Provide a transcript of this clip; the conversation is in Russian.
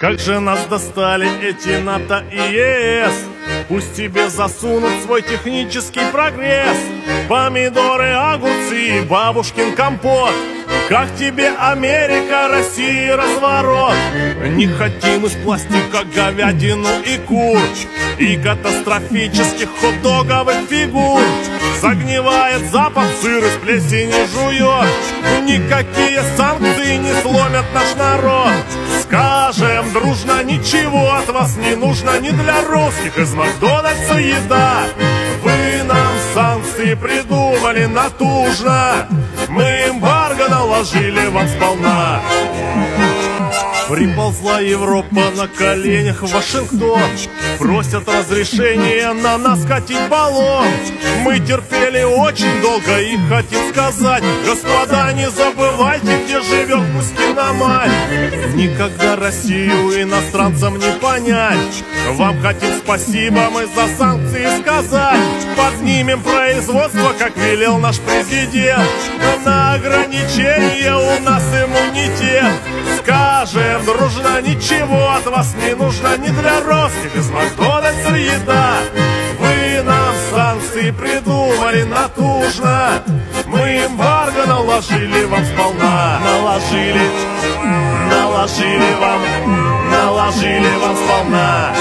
Как же нас достали эти НАТО и ЕС? Пусть тебе засунут свой технический прогресс. Помидоры, огурцы и бабушкин компот. Как тебе Америка, Россия, разворот? Не хотим из пластика говядину и кур И катастрофических хот-договых фигур Загнивает запах, сыр из плесени жует Никакие санкции не сломят наш народ Дружно, ничего от вас не нужно Ни для русских из Макдональдса еда. Вы нам санкции придумали натужно Мы эмбарго наложили вам сполна Приползла Европа на коленях в Вашингтон Просят разрешения на нас катить баллон. Мы терпели очень долго и хотим сказать Господа, не забывайте, Никогда Россию иностранцам не понять. Вам хотим спасибо мы за санкции сказать Поднимем производство, как велел наш президент. На ограничения у нас иммунитет. Скажем дружно, ничего от вас не нужно Ни для русских из Макдональдса еда. Вы нам санкции придумали натужно. Мы эмбарго наложили вам сполна. Наложили, наложили вам, наложили вам сполна